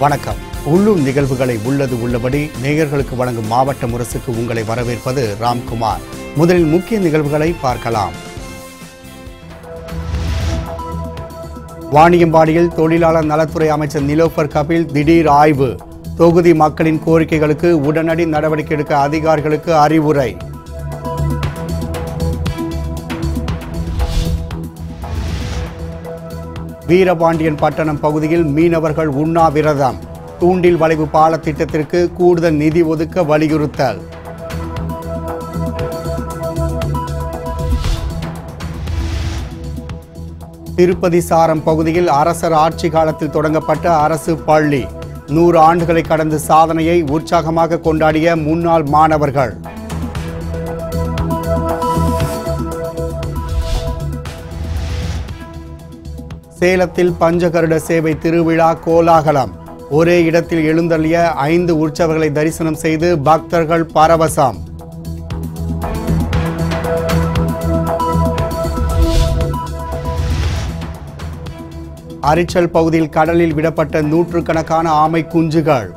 வணக்கம். உள்ளூர் நிகழ்வுகளை உள்ளது உள்ளபடி நேயர்களுக்கு வழங்கும் மாவட்ட முரசுக்கு உங்களை வரவேற்பது ராம்குமார். முதலில் முக்கிய நிகழ்வுகளை பார்க்கலாம். வாணியம்பாடியில் தொழிலாளர் நலத்துறை அமைச்சர் நிலோஃபர் கபில் திடீர் ஆய்வு. தொகுதி மக்களின் கோரிக்கைகளுக்கு உடனடி நடவடிக்கை எடுக்க அதிகாரிகளுக்கு அறிவுரை. வீரபாண்டியன் பட்டணம் பகுதியில் மீனவர்கள் உண்ணாவிரதம் தூண்டில் வளைவு பாலத்திட்டத்திற்கு கூடுதல் நிதி ஒதுக்க வலியுறுத்தல். திருப்பதி சாரம் பகுதியில் அரசர் ஆட்சி காலத்தில் தொடங்கப்பட்ட அரசு பள்ளி. நூறு ஆண்டுகளை கடந்த சாதனையை உற்சாகமாக கொண்டாடிய முன்னாள் மாணவர்கள். சேலத்தில் பஞ்சகருட சேவை திருவிழா கோலாகலம். ஒரே இடத்தில் எழுந்தள்ளிய ஐந்து உற்சவர்களை தரிசனம் செய்து பக்தர்கள் பரவசம். அரிச்சல் பகுதியில் கடலில் விடப்பட்ட நூற்றுக்கணக்கான ஆமை குஞ்சுகள்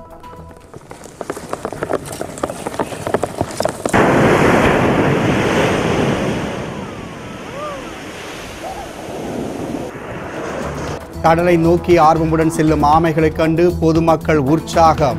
கடலை நோக்கி ஆர்வமுடன் செல்லும் ஆமைகளைக் கண்டு பொதுமக்கள் உற்சாகம்.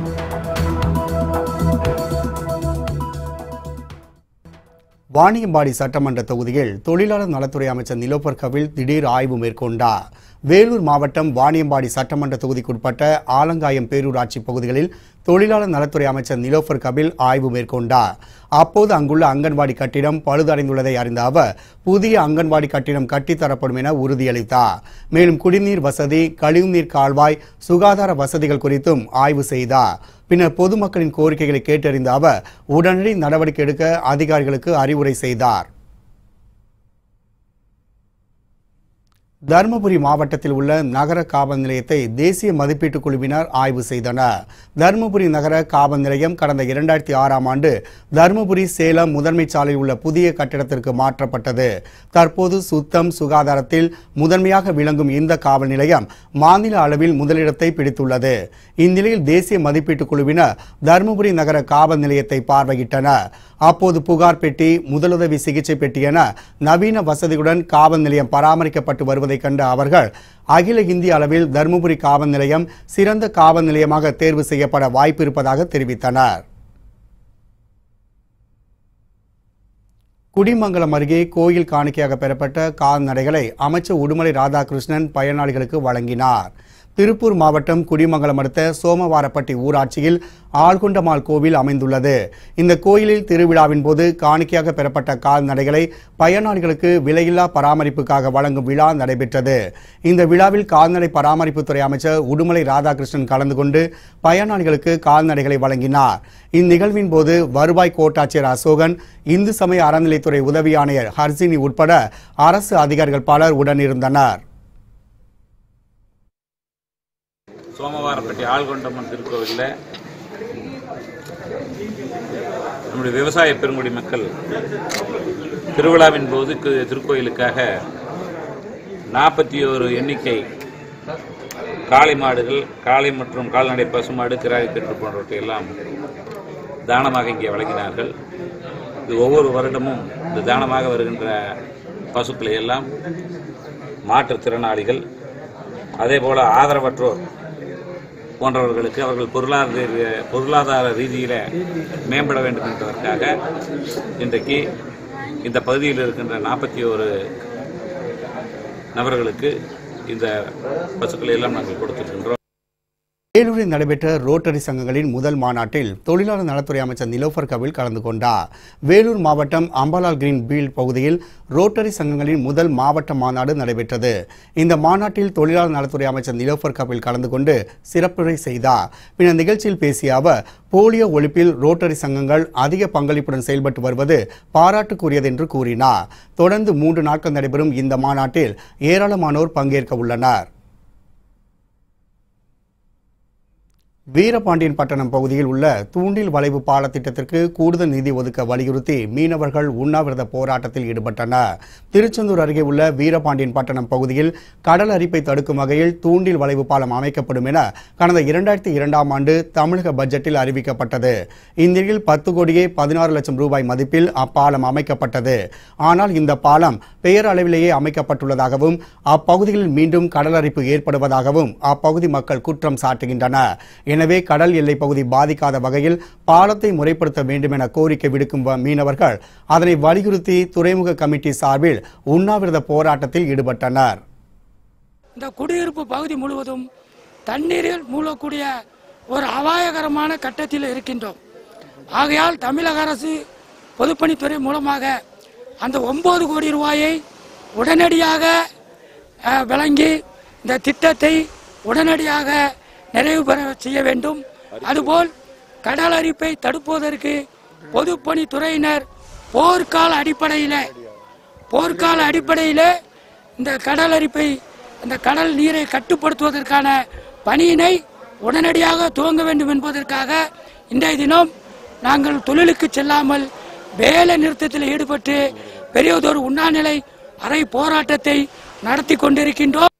வாணியம்பாடி சட்டமன்ற தொகுதியில் தொழிலாளர் நலத்துறை அமைச்சர் நிலோபர் கவில் திடீர் ஆய்வு மேற்கொண்டார். வேலூர் மாவட்டம் வாணியம்பாடி சட்டமன்ற தொகுதிக்குட்பட்ட ஆலங்காயம் பேரூராட்சி பகுதிகளில் தொழிலாளர் நலத்துறை அமைச்சர் நிலோஃபர் கபில் ஆய்வு மேற்கொண்டார். அப்போது அங்குள்ள அங்கன்வாடி கட்டிடம் பழுதடைந்துள்ளதை அறிந்த அவர் புதிய அங்கன்வாடி கட்டிடம் கட்டித்தரப்படும் என உறுதியளித்தார். மேலும் குடிநீர் வசதி கழிவுநீர் கால்வாய் சுகாதார வசதிகள் குறித்தும் ஆய்வு செய்தார். பின்னர் பொதுமக்களின் கோரிக்கைகளை கேட்டறிந்த அவர் உடனடி நடவடிக்கை எடுக்க அதிகாரிகளுக்கு அறிவுரை செய்தார். தருமபுரி மாவட்டத்தில் உள்ள நகர காவல் நிலையத்தை தேசிய மதிப்பீட்டுக் குழுவினர் ஆய்வு செய்தனர். தருமபுரி நகர காவல் நிலையம் கடந்த இரண்டாயிரத்தி ஆறாம் ஆண்டு தருமபுரி சேலம் முதன்மை சாலையில் உள்ள புதிய கட்டிடத்திற்கு மாற்றப்பட்டது. தற்போது சுத்தம் சுகாதாரத்தில் முதன்மையாக விளங்கும் இந்த காவல் நிலையம் மாநில அளவில் முதலிடத்தை பிடித்துள்ளது. இந்நிலையில் தேசிய மதிப்பீட்டுக் குழுவினர் தருமபுரி நகர காவல் நிலையத்தை பார்வையிட்டனர். அப்போது புகார் பெட்டி முதலுதவி சிகிச்சை பெட்டி என நவீன வசதியுடன் காவல் நிலையம் பராமரிக்கப்பட்டு வருவதை கண்ட அவர்கள் அகில இந்திய அளவில் தருமபுரி காவல் நிலையம் சிறந்த காவல் நிலையமாக தேர்வு செய்யப்பட வாய்ப்பு இருப்பதாக தெரிவித்தனர். குடிமங்கலம் அருகே கோயில் காணிக்கையாக பெறப்பட்ட கால்நடைகளை அமைச்சர் உடுமலை ராதாகிருஷ்ணன் பயனாளிகளுக்கு வழங்கினார். திருப்பூர் மாவட்டம் குடிமங்கலம் அடுத்த சோமவாரப்பட்டி ஊராட்சியில் ஆழ்குண்டமால் கோவில் அமைந்துள்ளது. இந்த கோயிலில் திருவிழாவின் போது காணிக்கையாக பெறப்பட்ட கால்நடைகளை பயனாளிகளுக்கு விலையில்லா பராமரிப்புக்காக வழங்கும் விழா நடைபெற்றது. இந்த விழாவில் கால்நடை பராமரிப்புத்துறை அமைச்சர் உடுமலை ராதாகிருஷ்ணன் கலந்து கொண்டு பயனாளிகளுக்கு கால்நடைகளை வழங்கினார். இந்நிகழ்வின் போது வருவாய் கோட்டாட்சியர் அசோகன் இந்து சமய அறநிலைத்துறை உதவி ஆணையர் ஹர்சினி உட்பட அரசு அதிகாரிகள் பலர் உடனிருந்தனர். சோமவாரப்பட்டி ஆள்கொண்டம்மன் திருக்கோவிலில் நம்முடைய விவசாய பெருங்குடி மக்கள் திருவிழாவின் போது திருக்கோயிலுக்காக நாற்பத்தி ஒரு எண்ணிக்கை காளை மாடுகள் காளை மற்றும் கால்நடை பசுமாடு கிராய் பெற்று போன்றவற்றை எல்லாம் தானமாக இங்கே வழங்கினார்கள். இது ஒவ்வொரு வருடமும் இந்த தானமாக வருகின்ற பசுக்களை எல்லாம் மாற்றுத்திறனாளிகள் அதே போல ஆதரவற்றோர் போன்றவர்களுக்கு அவர்கள் பொருளாதார பொருளாதார ரீதியில் மேம்பட வேண்டும் என்பதற்காக இன்றைக்கு இந்த பகுதியில் இருக்கின்ற நாற்பத்தி ஒரு நபர்களுக்கு இந்த பசுக்களை எல்லாம் நாங்கள் கொடுத்துருக்கின்றோம் வேலூரில் நடைபெற்ற ரோட்டரி சங்கங்களின் முதல் மாநாட்டில் தொழிலாளர் நலத்துறை அமைச்சர் நிலோஃபர் கபில் கலந்து கொண்டார். வேலூர் மாவட்டம் அம்பலால் கிரீன் பீல்ட் பகுதியில் ரோட்டரி சங்கங்களின் முதல் மாவட்ட மாநாடு நடைபெற்றது. இந்த மாநாட்டில் தொழிலாளர் நலத்துறை அமைச்சர் நிலோஃபர் கபில் கலந்து கொண்டு சிறப்புரை செய்தார். பின்னர் நிகழ்ச்சியில் பேசிய அவர் போலியோ ஒழிப்பில் ரோட்டரி சங்கங்கள் அதிக பங்களிப்புடன் செயல்பட்டு வருவது பாராட்டுக்குரியது என்று கூறினார். தொடர்ந்து மூன்று நாட்கள் நடைபெறும் இந்த மாநாட்டில் ஏராளமானோர் பங்கேற்க உள்ளனர். வீரபாண்டியன் பட்டணம் பகுதியில் உள்ள தூண்டில் வளைவு பால திட்டத்திற்கு கூடுதல் நிதி ஒதுக்க வலியுறுத்தி மீனவர்கள் உண்ணாவிரத போராட்டத்தில் ஈடுபட்டனர். திருச்செந்தூர் அருகே உள்ள வீரபாண்டியன் பட்டணம் பகுதியில் கடல் அரிப்பை தடுக்கும் வகையில் தூண்டில் வளைவு பாலம் அமைக்கப்படும் என கடந்த இரண்டாயிரத்தி இரண்டாம் ஆண்டு தமிழக பட்ஜெட்டில் அறிவிக்கப்பட்டது. இந்நிலையில் பத்து கோடியே பதினாறு லட்சம் ரூபாய் மதிப்பில் அப்பாலம் அமைக்கப்பட்டது. ஆனால் இந்த பாலம் பெயர் அளவிலேயே அமைக்கப்பட்டுள்ளதாகவும் அப்பகுதியில் மீண்டும் கடல் அரிப்பு ஏற்படுவதாகவும் அப்பகுதி மக்கள் குற்றம் சாட்டுகின்றனர். எனவே கடல் எல்லைப் பகுதி பாதிக்காத வகையில் பாலத்தை முறைப்படுத்த வேண்டும் என கோரிக்கை விடுக்கும் மீனவர்கள் அதனை வலியுறுத்தி துறைமுக கமிட்டி சார்பில் உண்ணாவிரத போராட்டத்தில் ஈடுபட்டனர். இந்த குடியிருப்பு பகுதி முழுவதும் தண்ணீரில் மூழக்கூடிய ஒரு அபாயகரமான கட்டத்தில் இருக்கின்றோம். ஆகையால் தமிழக அரசு பொதுப்பணித்துறை மூலமாக அந்த ஒன்பது கோடி ரூபாயை உடனடியாக விளங்கி வழங்கி இந்த திட்டத்தை உடனடியாக நிறைவு பெற செய்ய வேண்டும். அதுபோல் கடல் அரிப்பை தடுப்பதற்கு பொதுப்பணித்துறையினர் போர்க்கால அடிப்படையில் போர்க்கால அடிப்படையில் இந்த கடல் அரிப்பை இந்த கடல் நீரை கட்டுப்படுத்துவதற்கான பணியினை உடனடியாக துவங்க வேண்டும் என்பதற்காக இன்றைய தினம் நாங்கள் தொழிலுக்கு செல்லாமல் வேலை நிறுத்தத்தில் ஈடுபட்டு பெரியதொரு உண்ணாநிலை அறை போராட்டத்தை நடத்தி கொண்டிருக்கின்றோம்.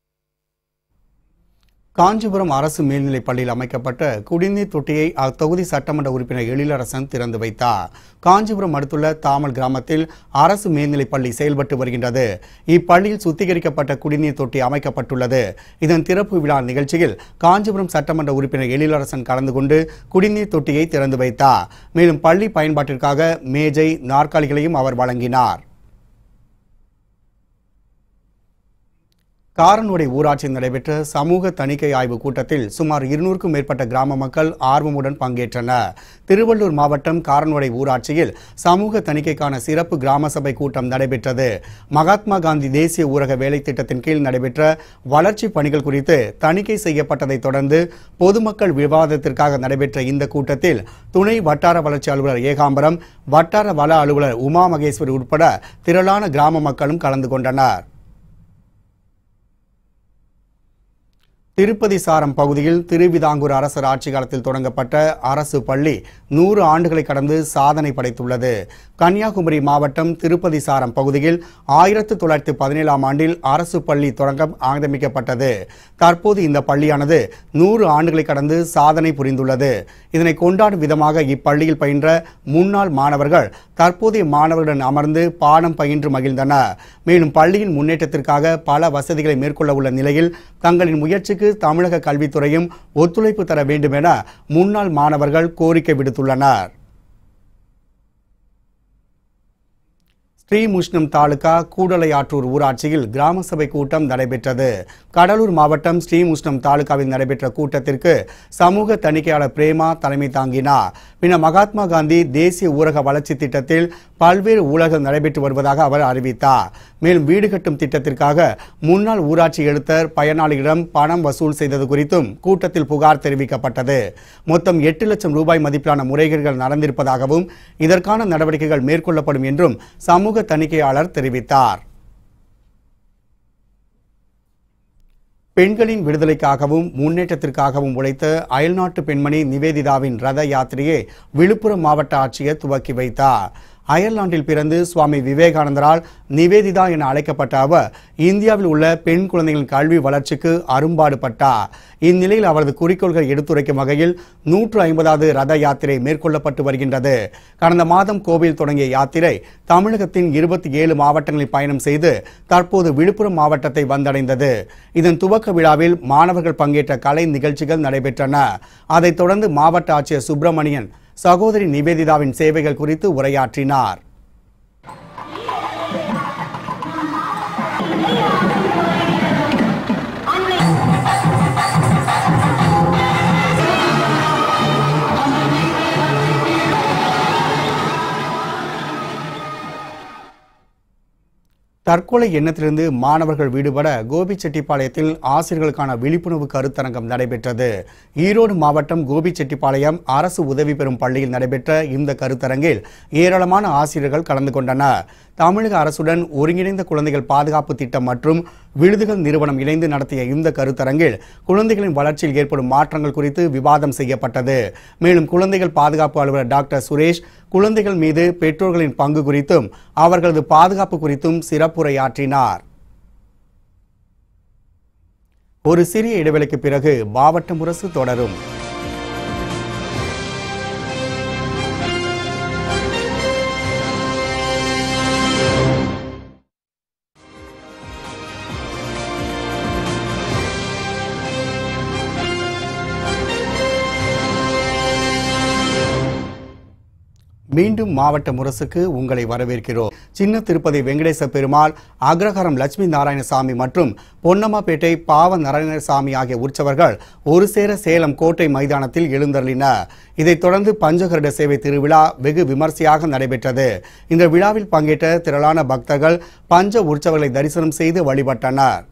காஞ்சிபுரம் அரசு மேல்நிலைப் பள்ளியில் அமைக்கப்பட்ட குடிநீர் தொட்டியை அத்தொகுதி சட்டமன்ற உறுப்பினர் எழிலரசன் திறந்து வைத்தார். காஞ்சிபுரம் அடுத்துள்ள தாமல் கிராமத்தில் அரசு மேல்நிலைப் பள்ளி செயல்பட்டு வருகின்றது. இப்பள்ளியில் சுத்திகரிக்கப்பட்ட குடிநீர் தொட்டி அமைக்கப்பட்டுள்ளது. இதன் திறப்பு விழா நிகழ்ச்சியில் காஞ்சிபுரம் சட்டமன்ற உறுப்பினர் எழிலரசன் கலந்து கொண்டு குடிநீர் தொட்டியை திறந்து வைத்தார். மேலும் பள்ளி பயன்பாட்டிற்காக மேஜை நாற்காலிகளையும் அவர் வழங்கினார். காரனுடை ஊராட்சியில் நடைபெற்ற சமூக தணிக்கை ஆய்வுக் கூட்டத்தில் சுமார் இருநூறுக்கும் மேற்பட்ட கிராம மக்கள் ஆர்வமுடன் பங்கேற்றனர். திருவள்ளூர் மாவட்டம் காரனுடை ஊராட்சியில் சமூக தணிக்கைக்கான சிறப்பு கிராம சபை கூட்டம் நடைபெற்றது. மகாத்மா காந்தி தேசிய ஊரக வேலை திட்டத்தின் கீழ் நடைபெற்ற வளர்ச்சி பணிகள் குறித்து தணிக்கை செய்யப்பட்டதைத் தொடர்ந்து பொதுமக்கள் விவாதத்திற்காக நடைபெற்ற இந்த கூட்டத்தில் துணை வட்டார வளர்ச்சி அலுவலர் ஏகாம்பரம் வட்டார வள அலுவலர் உமா மகேஸ்வரி உட்பட திரளான கிராம மக்களும் கலந்து கொண்டனர். திருப்பதி சாரம் பகுதியில் திருவிதாங்கூர் அரசர் ஆட்சி காலத்தில் தொடங்கப்பட்ட அரசு பள்ளி நூறு ஆண்டுகளை கடந்து சாதனை படைத்துள்ளது. கன்னியாகுமரி மாவட்டம் திருப்பதி சாரம் பகுதியில் ஆயிரத்து தொள்ளாயிரத்து பதினேழாம் ஆண்டில் அரசு பள்ளி தொடங்க ஆரம்பிக்கப்பட்டது தற்போது இந்த பள்ளியானது நூறு ஆண்டுகளை கடந்து சாதனை புரிந்துள்ளது. இதனை கொண்டாடும் விதமாக இப்பள்ளியில் பயின்ற முன்னாள் மாணவர்கள் தற்போதைய மாணவர்களுடன் அமர்ந்து பாடம் பயின்று மகிழ்ந்தனர். மேலும் பள்ளியின் முன்னேற்றத்திற்காக பல வசதிகளை மேற்கொள்ள உள்ள நிலையில் தங்களின் முயற்சிக்கு தமிழக கல்வித்துறையும் ஒத்துழைப்பு தர வேண்டும் என முன்னாள் மாணவர்கள் கோரிக்கை விடுத்துள்ளனர். ஸ்ரீமுஷ்ணம் தாலுகா கூடலையாற்றூர் ஊராட்சியில் கிராம சபை கூட்டம் நடைபெற்றது. கடலூர் மாவட்டம் ஸ்ரீமுஷ்ணம் தாலுகாவில் நடைபெற்ற கூட்டத்திற்கு சமூக தணிக்கையாளர் பிரேமா தலைமை தாங்கினார். பின்னர் மகாத்மா காந்தி தேசிய ஊரக வளர்ச்சி திட்டத்தில் பல்வேறு ஊழல்கள் நடைபெற்று வருவதாக அவர் அறிவித்தார். மேலும் வீடு கட்டும் திட்டத்திற்காக முன்னாள் ஊராட்சி எழுத்தர் பயனாளிகளிடம் பணம் வசூல் செய்தது குறித்தும் கூட்டத்தில் புகார் தெரிவிக்கப்பட்டது. மொத்தம் எட்டு லட்சம் ரூபாய் மதிப்பிலான முறைகேடுகள் நடந்திருப்பதாகவும் இதற்கான நடவடிக்கைகள் மேற்கொள்ளப்படும் என்றும் சமூக தணிக்கையாளர் தெரிவித்தார். பெண்களின் விடுதலைக்காகவும் முன்னேற்றத்திற்காகவும் உழைத்த அயல்நாட்டு பெண்மணி நிவேதிதாவின் ரத யாத்திரையை விழுப்புரம் மாவட்ட ஆட்சியர் துவக்கி வைத்தார். அயர்லாந்தில் பிறந்து சுவாமி விவேகானந்தரால் நிவேதிதா என அழைக்கப்பட்ட அவர் இந்தியாவில் உள்ள பெண் குழந்தைகளின் கல்வி வளர்ச்சிக்கு அரும்பாடுபட்டார் இந்நிலையில் அவரது குறிக்கோள்களை எடுத்துரைக்கும் வகையில் நூற்று ஐம்பதாவது ரத யாத்திரை மேற்கொள்ளப்பட்டு வருகின்றது. கடந்த மாதம் கோவில் தொடங்கிய யாத்திரை தமிழகத்தின் இருபத்தி ஏழு மாவட்டங்களில் பயணம் செய்து தற்போது விழுப்புரம் மாவட்டத்தை வந்தடைந்தது. இதன் துவக்க விழாவில் மாணவர்கள் பங்கேற்ற கலை நிகழ்ச்சிகள் நடைபெற்றன. அதைத் தொடர்ந்து மாவட்ட ஆட்சியர் சுப்பிரமணியன் சகோதரி நிவேதிதாவின் சேவைகள் குறித்து உரையாற்றினார். தற்கொலை எண்ணத்திலிருந்து மாணவர்கள் விடுபட கோபிச்செட்டிப்பாளையத்தில் ஆசிரியர்களுக்கான விழிப்புணர்வு கருத்தரங்கம் நடைபெற்றது. ஈரோடு மாவட்டம் கோபிச்செட்டிப்பாளையம் அரசு உதவி பெறும் பள்ளியில் நடைபெற்ற இந்த கருத்தரங்கில் ஏராளமான ஆசிரியர்கள் கலந்து கொண்டனர். தமிழக அரசுடன் ஒருங்கிணைந்த குழந்தைகள் பாதுகாப்பு திட்டம் மற்றும் விழுதுகள் நிறுவனம் இணைந்து நடத்திய இந்த கருத்தரங்கில் குழந்தைகளின் வளர்ச்சியில் ஏற்படும் மாற்றங்கள் குறித்து விவாதம் செய்யப்பட்டது. மேலும் குழந்தைகள் பாதுகாப்பு அலுவலர் டாக்டர் சுரேஷ் குழந்தைகள் மீது பெற்றோர்களின் பங்கு குறித்தும் அவர்களது பாதுகாப்பு குறித்தும் சிறப்புரையாற்றினார். ஒரு சிறிய இடைவெளிக்கு பிறகு மாவட்ட முரசு தொடரும். மீண்டும் மாவட்ட முரசுக்கு உங்களை வரவேற்கிறோம் சின்ன திருப்பதி வெங்கடேச பெருமாள் அக்ரஹாரம் லட்சுமி நாராயணசாமி மற்றும் பொன்னம்மாப்பேட்டை பாவ நாராயணசாமி ஆகிய உற்சவர்கள் ஒரு சேர சேலம் கோட்டை மைதானத்தில் எழுந்தருளின இதைத் தொடர்ந்து பஞ்சகருட சேவை திருவிழா வெகு விமர்சையாக நடைபெற்றது இந்த விழாவில் பங்கேற்ற திரளான பக்தர்கள் பஞ்ச உற்சவர்களை தரிசனம் செய்து வழிபட்டனர்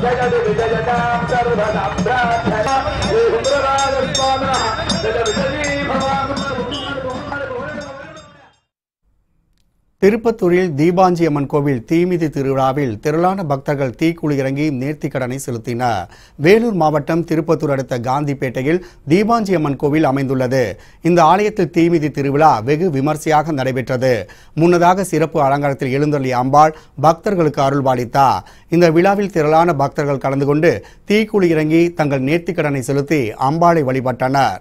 जगद्विजयतां सर्वदा திருப்பத்தூரில் தீபாஞ்சி அம்மன் கோவில் தீமிதி திருவிழாவில் திரளான பக்தர்கள் தீக்குழு இறங்கி நேர்த்திக்கடனை செலுத்தினர். வேலூர் மாவட்டம் திருப்பத்தூர் அடுத்த காந்திப்பேட்டையில் தீபாஞ்சி அம்மன் கோவில் அமைந்துள்ளது. இந்த ஆலயத்தில் தீமிதி திருவிழா வெகு விமர்சையாக நடைபெற்றது. முன்னதாக சிறப்பு அலங்காரத்தில் எழுந்தள்ளி அம்பாள் பக்தர்களுக்கு அருள்பாலித்தார் இந்த விழாவில் திரளான பக்தர்கள் கலந்து கொண்டு தீக்குழி இறங்கி தங்கள் நேர்த்திக்கடனை செலுத்தி அம்பாளை வழிபட்டனர்.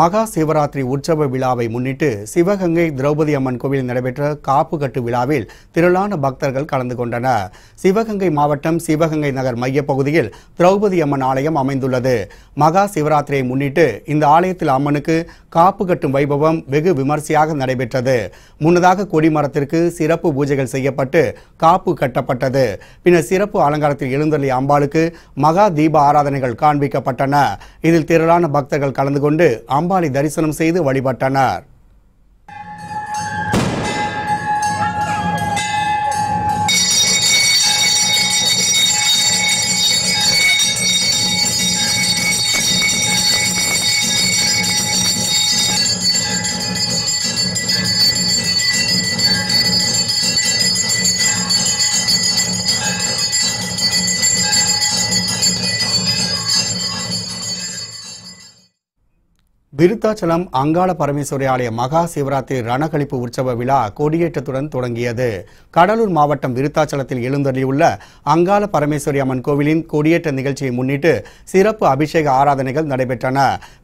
மகா சிவராத்திரி உற்சவ விழாவை முன்னிட்டு சிவகங்கை திரௌபதி அம்மன் கோவில் நடைபெற்ற காப்பு கட்டு விழாவில் திரளான பக்தர்கள் கலந்து கொண்டனர். சிவகங்கை மாவட்டம் சிவகங்கை நகர் மையப்பகுதியில் திரௌபதி அம்மன் ஆலயம் அமைந்துள்ளது. மகா சிவராத்திரியை முன்னிட்டு இந்த ஆலயத்தில் அம்மனுக்கு காப்பு கட்டும் வைபவம் வெகு விமர்சையாக நடைபெற்றது. முன்னதாக கொடிமரத்திற்கு சிறப்பு பூஜைகள் செய்யப்பட்டு காப்பு கட்டப்பட்டது. பின்னர் சிறப்பு அலங்காரத்தில் எழுந்தள்ளி அம்பாளுக்கு மகா தீப ஆராதனைகள் காண்பிக்கப்பட்டன. இதில் திரளான பக்தர்கள் கலந்து கொண்டு தரிசனம் செய்து வழிபட்டனர். விருத்தாச்சலம் அங்காள பரமேஸ்வரி ஆலய மகா சிவராத்திரி ரணகளிப்பு உற்சவ விழா கொடியேற்றத்துடன் தொடங்கியது. கடலூர் மாவட்டம் விருத்தாச்சலத்தில் எழுந்தள்ளியுள்ள அங்காள பரமேஸ்வரி அம்மன் கோவிலின் கொடியேற்ற நிகழ்ச்சியை முன்னிட்டு சிறப்பு அபிஷேக ஆராதனைகள் நடைபெற்றன.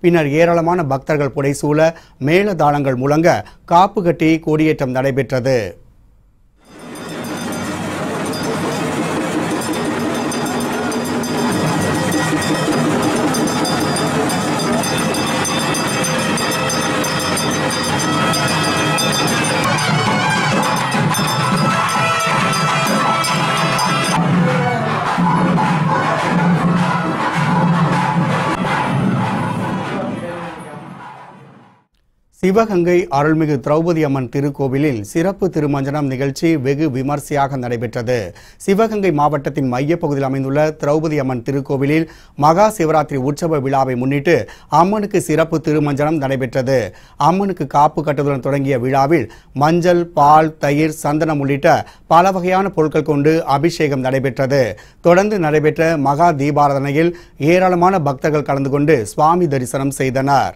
பின்னர் ஏராளமான பக்தர்கள் புடைசூழ மேளதாளங்கள் முழங்க காப்பு கட்டி கொடியேற்றம் நடைபெற்றது. சிவகங்கை அருள்மிகு திரௌபதி அம்மன் திருக்கோவிலில் சிறப்பு திருமஞ்சனம் நிகழ்ச்சி வெகு விமர்சையாக நடைபெற்றது. சிவகங்கை மாவட்டத்தின் மையப்பகுதியில் அமைந்துள்ள திரௌபதி அம்மன் திருக்கோவிலில் மகா சிவராத்திரி உற்சவ விழாவை முன்னிட்டு அம்மனுக்கு சிறப்பு திருமஞ்சனம் நடைபெற்றது. அம்மனுக்கு காப்பு கட்டுவதுடன் தொடங்கிய விழாவில் மஞ்சள் பால் தயிர் சந்தனம் உள்ளிட்ட பல வகையான பொருட்கள் கொண்டு அபிஷேகம் நடைபெற்றது. தொடர்ந்து நடைபெற்ற மகா தீபாராதனையில் ஏராளமான பக்தர்கள் கலந்து கொண்டு சுவாமி தரிசனம் செய்தனர்.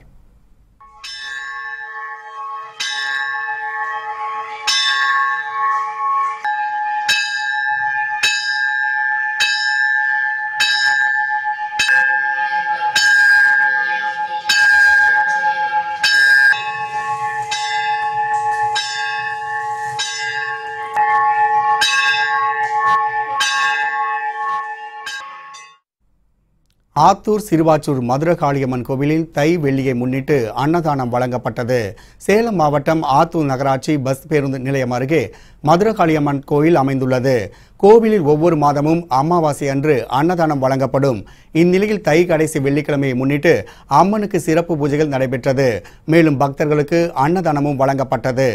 ஆத்தூர் சிறுவாச்சூர் மதுரகாளியம்மன் கோவிலில் தை வெள்ளியை முன்னிட்டு அன்னதானம் வழங்கப்பட்டது. சேலம் மாவட்டம் ஆத்தூர் நகராட்சி பஸ் பேருந்து நிலையம் அருகே மதுரகாளியம்மன் கோயில் அமைந்துள்ளது. கோவிலில் ஒவ்வொரு மாதமும் அமாவாசை அன்று அன்னதானம் வழங்கப்படும். இந்நிலையில் தை கடைசி வெள்ளிக்கிழமையை முன்னிட்டு அம்மனுக்கு சிறப்பு பூஜைகள் நடைபெற்றது. மேலும் பக்தர்களுக்கு அன்னதானமும் வழங்கப்பட்டது.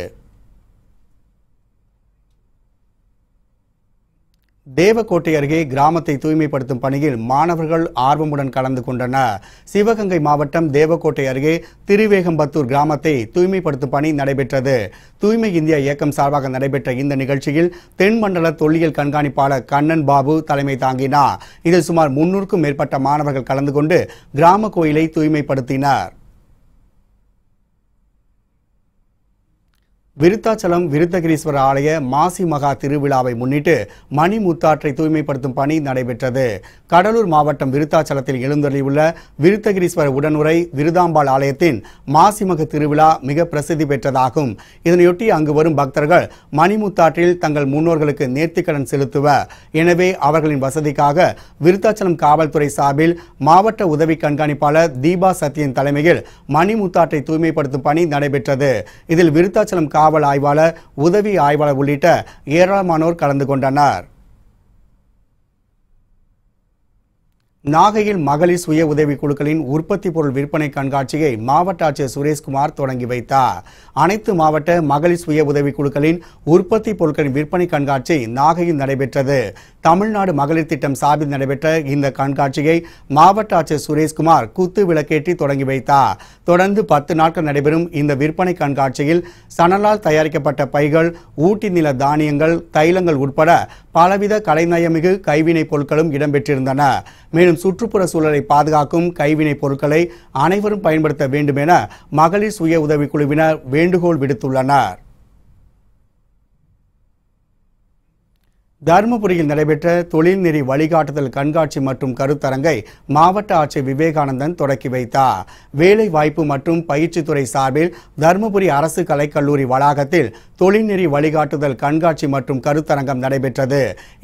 தேவக்கோட்டை அருகே கிராமத்தை தூய்மைப்படுத்தும் பணியில் மாணவர்கள் ஆர்வமுடன் கலந்து கொண்டனர். சிவகங்கை மாவட்டம் தேவக்கோட்டை அருகே திருவேகம்பத்தூர் கிராமத்தை தூய்மைப்படுத்தும் பணி நடைபெற்றது. தூய்மை இந்தியா இயக்கம் சார்பாக நடைபெற்ற இந்த நிகழ்ச்சியில் தென்மண்டல தொல்லியல் கண்காணிப்பாளர் கண்ணன் பாபு தலைமை தாங்கினார். இதில் சுமார் முன்னூறுக்கும் மேற்பட்ட மாணவர்கள் கலந்து கொண்டு கிராம கோயிலை தூய்மைப்படுத்தினர். விருத்தாச்சலம் விருத்தகிரீஸ்வரர் ஆலய மாசி மகா திருவிழாவை முன்னிட்டு மணிமுத்தாற்றை தூய்மைப்படுத்தும் பணி நடைபெற்றது. கடலூர் மாவட்டம் விருத்தாச்சலத்தில் எழுந்தருளியுள்ள விருத்தகிரீஸ்வரர் உடனுரை விருதாம்பாள் ஆலயத்தின் மாசிமக திருவிழா மிக பிரசித்தி பெற்றதாகும். இதனையொட்டி அங்கு வரும் பக்தர்கள் மணிமுத்தாற்றில் தங்கள் முன்னோர்களுக்கு நேர்த்திக்கடன் செலுத்துவ எனவே அவர்களின் வசதிக்காக விருத்தாச்சலம் காவல்துறை சார்பில் மாவட்ட உதவி கண்காணிப்பாளர் தீபா சத்யன் தலைமையில் மணிமுத்தாற்றை தூய்மைப்படுத்தும் பணி நடைபெற்றது. இதில் விருத்தாச்சலம் காவல் ஆய்வாளர் உதவி ஆய்வாளர் உள்ளிட்ட ஏராளமானோர் கலந்து கொண்டனர். நாகையில் மகளிர் சுய உதவி குழுக்களின் உற்பத்தி பொருள் விற்பனை கண்காட்சியை மாவட்ட ஆட்சியர் சுரேஷ்குமார் தொடங்கி வைத்தார். அனைத்து மாவட்ட மகளிர் சுய உதவி குழுக்களின் உற்பத்தி பொருட்களின் விற்பனை கண்காட்சி நாகையில் நடைபெற்றது. தமிழ்நாடு மகளிர் திட்டம் சார்பில் நடைபெற்ற இந்த கண்காட்சியை மாவட்ட ஆட்சியர் சுரேஷ்குமார் குத்து விளக்கேற்றி தொடங்கி வைத்தார். தொடர்ந்து பத்து நாட்கள் நடைபெறும் இந்த விற்பனை கண்காட்சியில் சணலால் தயாரிக்கப்பட்ட பைகள் ஊட்டி நில தானியங்கள் தைலங்கள் உட்பட பலவித கலைநயமிகு கைவினைப் பொருட்களும் இடம்பெற்றிருந்தன. மேலும் சுற்றுப்புற சூழலை பாதுகாக்கும் கைவினைப் பொருட்களை அனைவரும் பயன்படுத்த வேண்டும் என மகளிர் சுய உதவிக் குழுவினர் வேண்டுகோள் விடுத்துள்ளனர். தருமபுரியில் நடைபெற்ற தொழில்நெறி வழிகாட்டுதல் கண்காட்சி மற்றும் கருத்தரங்கை மாவட்ட ஆட்சியர் விவேகானந்தன் தொடக்கி வைத்தார். வேலை வாய்ப்பு மற்றும் பயிற்சித்துறை சார்பில் தருமபுரி அரசு கலைக்கல்லூரி வளாகத்தில் தொழில்நெறி வழிகாட்டுதல் கண்காட்சி மற்றும் கருத்தரங்கம் நடைபெற்றது.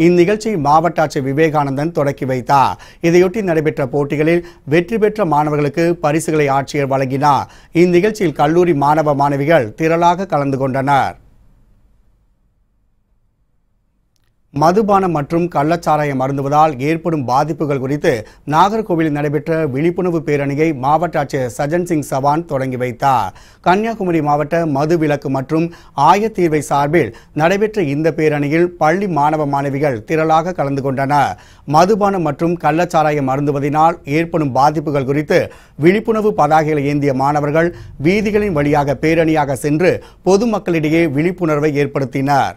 இந்நிகழ்ச்சியை மாவட்ட ஆட்சியர் விவேகானந்தன் தொடக்கி வைத்தார். இதையொட்டி நடைபெற்ற போட்டிகளில் வெற்றி பெற்ற மாணவர்களுக்கு பரிசுகளை ஆட்சியர் வழங்கினார். இந்நிகழ்ச்சியில் கல்லூரி மாணவ மாணவிகள் திரளாக கலந்து கொண்டனர். மதுபானம் மற்றும் கள்ளச்சாராயம் மருந்துவதால் ஏற்படும் பாதிப்புகள் குறித்து நாகர்கோவிலில் நடைபெற்ற விழிப்புணர்வு பேரணியை மாவட்ட ஆட்சியர் சஜன் சிங் சவான் தொடங்கி வைத்தார். கன்னியாகுமரி மாவட்ட மது விலக்கு மற்றும் ஆயத்தீர்வை சார்பில் நடைபெற்ற இந்த பேரணியில் பள்ளி மாணவ மாணவிகள் திரளாக கலந்து கொண்டனர். மதுபானம் மற்றும் கள்ளச்சாராயம் மருந்துவதினால் ஏற்படும் பாதிப்புகள் குறித்து விழிப்புணர்வு பதாகைகளை ஏந்திய மாணவர்கள் வீதிகளின் வழியாக பேரணியாக சென்று பொதுமக்களிடையே விழிப்புணர்வை ஏற்படுத்தினர்.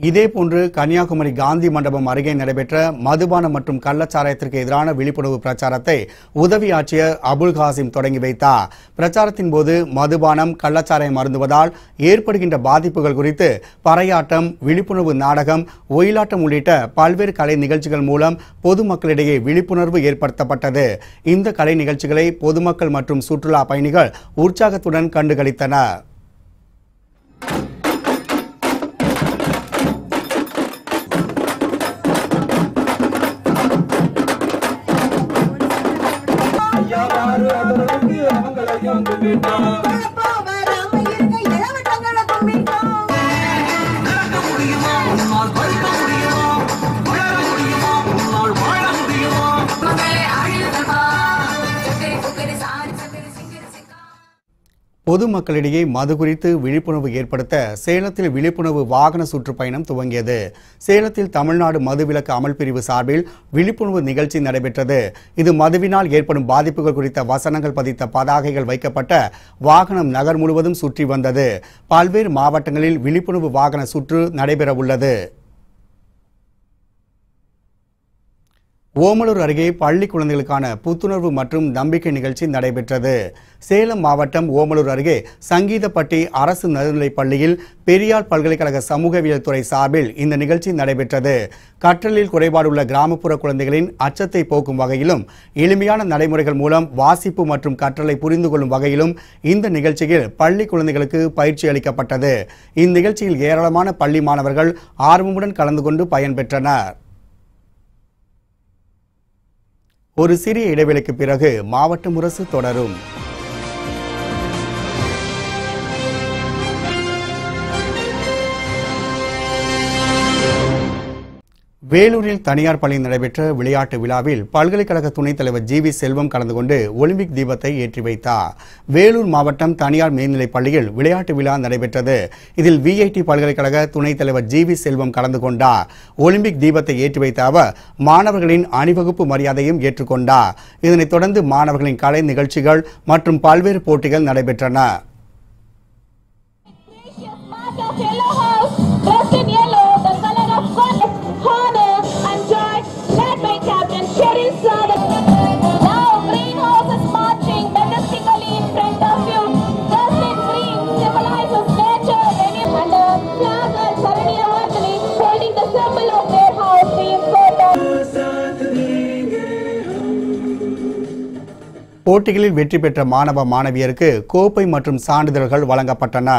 இதேபோன்று கன்னியாகுமரி காந்தி மண்டபம் அருகே நடைபெற்ற மதுபானம் மற்றும் கள்ளச்சாராயத்திற்கு எதிரான விழிப்புணர்வு பிரச்சாரத்தை உதவி ஆட்சியர் அபுல் காசிம் தொடங்கி வைத்தார். பிரச்சாரத்தின் போது மதுபானம் கள்ளச்சாராயம் அருந்துவதால் ஏற்படுகின்ற பாதிப்புகள் குறித்து பறையாட்டம் விழிப்புணர்வு நாடகம் ஒயிலாட்டம் உள்ளிட்ட பல்வேறு கலை நிகழ்ச்சிகள் மூலம் பொதுமக்களிடையே விழிப்புணர்வு ஏற்படுத்தப்பட்டது. இந்த கலை நிகழ்ச்சிகளை பொதுமக்கள் மற்றும் சுற்றுலா பயணிகள் உற்சாகத்துடன் கண்டுகளித்தனர். பொதுமக்களிடையே மது குறித்து விழிப்புணர்வு ஏற்படுத்த சேலத்தில் விழிப்புணர்வு வாகன சுற்றுப்பயணம் துவங்கியது. சேலத்தில் தமிழ்நாடு மதுவிலக்கு அமல் பிரிவு சார்பில் விழிப்புணர்வு நிகழ்ச்சி நடைபெற்றது. இது மதுவினால் ஏற்படும் பாதிப்புகள் குறித்த வசனங்கள் பதித்த பதாகைகள் வைக்கப்பட்ட வாகனம் நகர் முழுவதும் சுற்றி வந்தது. பல்வேறு மாவட்டங்களில் விழிப்புணர்வு வாகன சுற்று நடைபெற உள்ளது ஓமலூர் அருகே பள்ளி குழந்தைகளுக்கான புத்துணர்வு மற்றும் நம்பிக்கை நிகழ்ச்சி நடைபெற்றது. சேலம் மாவட்டம் ஓமலூர் அருகே சங்கீதப்பட்டி அரசு நடுநிலைப் பள்ளியில் பெரியார் பல்கலைக்கழக சமூகவியல் துறை சார்பில் இந்த நிகழ்ச்சி நடைபெற்றது. கற்றலில் குறைபாடுள்ள கிராமப்புற குழந்தைகளின் அச்சத்தை போக்கும் வகையிலும் எளிமையான நடைமுறைகள் மூலம் வாசிப்பு மற்றும் கற்றலை புரிந்து கொள்ளும் வகையிலும் இந்த நிகழ்ச்சியில் பள்ளி குழந்தைகளுக்கு பயிற்சி அளிக்கப்பட்டது. இந்நிகழ்ச்சியில் ஏராளமான பள்ளி மாணவர்கள் ஆர்வமுடன் கலந்து கொண்டு பயன்பெற்றனர். ஒரு சிறிய இடைவெளிக்கு பிறகு மாவட்ட முரசு தொடரும். வேலூரில் தனியார் பள்ளியில் நடைபெற்ற விளையாட்டு விழாவில் பல்கலைக்கழக துணைத் தலைவர் ஜி வி செல்வம் கலந்து கொண்டு ஒலிம்பிக் தீபத்தை ஏற்றி வைத்தார். வேலூர் மாவட்டம் தனியார் மேல்நிலைப் பள்ளியில் விளையாட்டு விழா நடைபெற்றது. இதில் விஐடி பல்கலைக்கழக துணைத் தலைவர் ஜி வி செல்வம் கலந்து கொண்டார். ஒலிம்பிக் தீபத்தை ஏற்றி வைத்த அவர் மாணவர்களின் அணிவகுப்பு மரியாதையும் ஏற்றுக்கொண்டார். இதனைத் தொடர்ந்து மாணவர்களின் கலை நிகழ்ச்சிகள் மற்றும் பல்வேறு போட்டிகள் நடைபெற்றன. போட்டிகளில் வெற்றி பெற்ற மாணவ மாணவியருக்கு கோப்பை மற்றும் சான்றிதழ்கள் வழங்கப்பட்டன.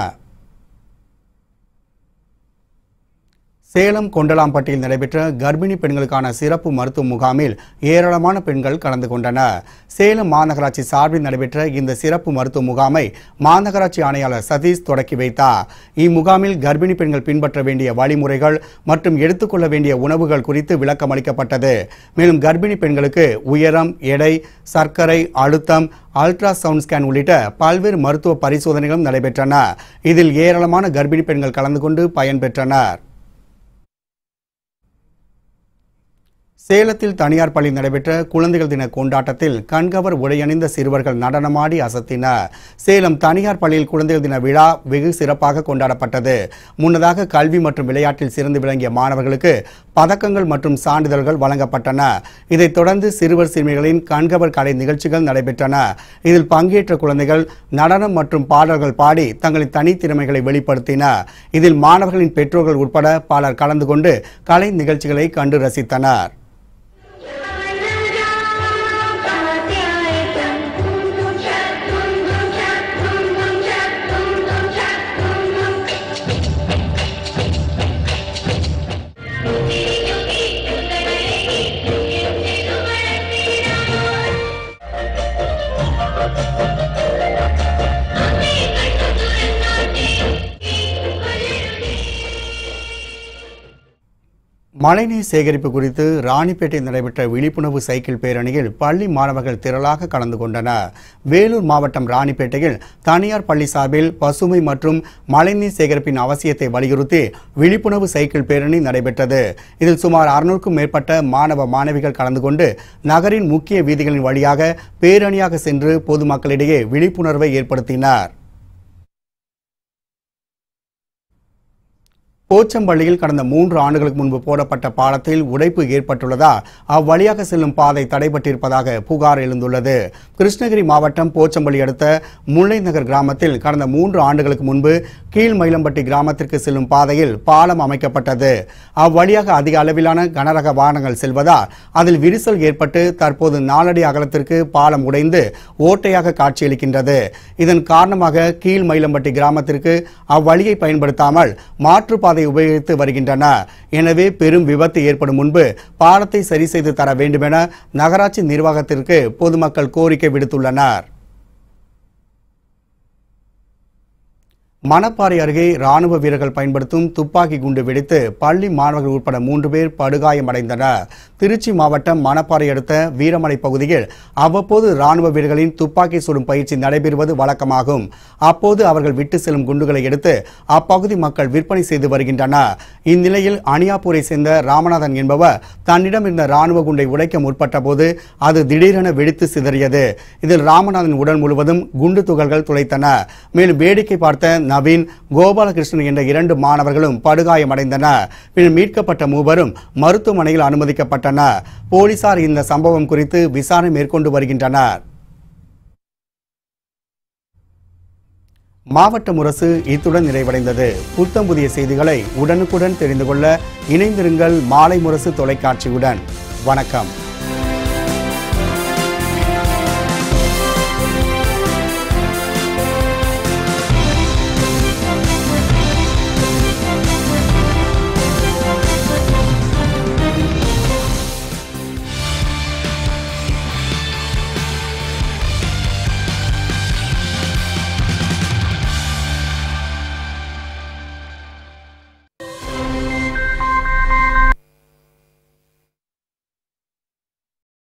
சேலம் கொண்டலாம்பட்டியில் நடைபெற்ற கர்ப்பிணி பெண்களுக்கான சிறப்பு மருத்துவ முகாமில் ஏராளமான பெண்கள் கலந்து கொண்டனர். சேலம் மாநகராட்சி சார்பில் நடைபெற்ற இந்த சிறப்பு மருத்துவ முகாமை மாநகராட்சி ஆணையாளர் சதீஷ் தொடக்கி வைத்தார். இம்முகாமில் கர்ப்பிணி பெண்கள் பின்பற்ற வேண்டிய வழிமுறைகள் மற்றும் எடுத்துக்கொள்ள வேண்டிய உணவுகள் குறித்து விளக்கம் அளிக்கப்பட்டது. மேலும் கர்ப்பிணி பெண்களுக்கு உயரம் எடை சர்க்கரை அழுத்தம் அல்ட்ரா சவுண்ட் ஸ்கேன் உள்ளிட்ட பல்வேறு மருத்துவ பரிசோதனைகளும் நடைபெற்றன. இதில் ஏராளமான கர்ப்பிணி பெண்கள் கலந்து கொண்டு பயன்பெற்றனர் சேலத்தில் தனியார் பள்ளி நடைபெற்ற குழந்தைகள் தின கொண்டாட்டத்தில் கண்கவர் உடையணிந்த சிறுவர்கள் நடனமாடி அசத்தினர். சேலம் தனியார் பள்ளியில் குழந்தைகள் தின விழா வெகு சிறப்பாக கொண்டாடப்பட்டது. முன்னதாக கல்வி மற்றும் விளையாட்டில் சிறந்து விளங்கிய மாணவர்களுக்கு பதக்கங்கள் மற்றும் சான்றிதழ்கள் வழங்கப்பட்டன. இதைத் தொடர்ந்து சிறுவர் சிறுமிகளின் கண்கவர் கலை நிகழ்ச்சிகள் நடைபெற்றன. இதில் பங்கேற்ற குழந்தைகள் நடனம் மற்றும் பாடல்கள் பாடி தங்களின் தனித்திறமைகளை வெளிப்படுத்தின. இதில் மாணவர்களின் பெற்றோர்கள் உட்பட பலர் கலந்து கொண்டு கலை நிகழ்ச்சிகளை கண்டு ரசித்தனர். மழைநீர் சேகரிப்பு குறித்து ராணிப்பேட்டை நடைபெற்ற விழிப்புணர்வு சைக்கிள் பேரணியில் பள்ளி மாணவர்கள் திரளாக கலந்து கொண்டனர். வேலூர் மாவட்டம் ராணிப்பேட்டையில் தனியார் பள்ளி சார்பில் பசுமை மற்றும் மழைநீர் சேகரிப்பின் அவசியத்தை வலியுறுத்தி விழிப்புணர்வு சைக்கிள் பேரணி நடைபெற்றது. இதில் சுமார் அறுநூறுக்கும் மேற்பட்ட மாணவ மாணவிகள் கலந்து கொண்டு நகரின் முக்கிய வீதிகளின் வழியாக பேரணியாக சென்று பொதுமக்களிடையே விழிப்புணர்வை ஏற்படுத்தினர். போச்சம்பள்ளியில் கடந்த மூன்று ஆண்டுகளுக்கு முன்பு போடப்பட்ட பாலத்தில் உடைப்பு ஏற்பட்டுள்ளதா? அவ்வழியாக செல்லும் பாதை தடைபட்டிருப்பதாக புகார் எழுந்துள்ளது. கிருஷ்ணகிரி மாவட்டம் போச்சம்பள்ளி அடுத்த முல்லை நகர் கிராமத்தில் கடந்த மூன்று ஆண்டுகளுக்கு முன்பு கீழ்மயிலம்பட்டி கிராமத்திற்கு செல்லும் பாதையில் பாலம் அமைக்கப்பட்டது. அவ்வழியாக அதிக அளவிலான கனரக வாகனங்கள் செல்வதால் அதில் விரிசல் ஏற்பட்டு தற்போது நாலடி அகலத்திற்கு பாலம் உடைந்து ஓட்டையாக காட்சியளிக்கின்றது. இதன் காரணமாக கீழ் மயிலம்பட்டி கிராமத்திற்கு அவ்வழியை பயன்படுத்தாமல் மாற்றுப்பாதை உபயோகித்து வருகின்றன. எனவே பெரும் விபத்து ஏற்படும் முன்பு பாலத்தை சரி செய்து தர வேண்டுமென நகராட்சி நிர்வாகத்திற்கு பொதுமக்கள் கோரிக்கை விடுத்துள்ளனர். மணப்பாறை அருகே ராணுவ வீரர்கள் பயன்படுத்தும் துப்பாக்கி குண்டு வெடித்து பள்ளி மாணவர்கள் உட்பட மூன்று பேர் படுகாயமடைந்தனர். திருச்சி மாவட்டம் மணப்பாறை அடுத்த வீரமலை பகுதியில் அவ்வப்போது ராணுவ வீரர்களின் துப்பாக்கி சுடும் பயிற்சி நடைபெறுவது வழக்கமாகும். அப்போது அவர்கள் விட்டு செல்லும் குண்டுகளை எடுத்து அப்பகுதி மக்கள் விற்பனை செய்து வருகின்றனர். இந்நிலையில் அணியாப்பூரை சேர்ந்த ராமநாதன் என்பவர் தன்னிடம் இருந்த ராணுவ குண்டை உடைக்க முற்பட்ட போது அது திடீரென வெடித்து சிதறியது. இதில் ராமநாதன் உடல் முழுவதும் குண்டு துகள்கள் துளைத்தன. மேலும் வேடிக்கை பார்த்த நவீன் கோபாலகிருஷ்ணன் என்ற இரண்டு மாணவர்களும் படுகாயமடைந்தனர் பின்னர் மீட்கப்பட்ட மூவரும் மருத்துவமனையில் அனுமதிக்கப்பட்டனர். போலீசார் இந்த சம்பவம் குறித்து விசாரணை மேற்கொண்டு வருகின்றனர். மாவட்ட முரசு இத்துடன் நிறைவடைந்தது. புத்தம் புதிய செய்திகளை உடனுக்குடன் தெரிந்து கொள்ள இணைந்திருங்கள் மாலை முரசு தொலைக்காட்சியுடன். வணக்கம்.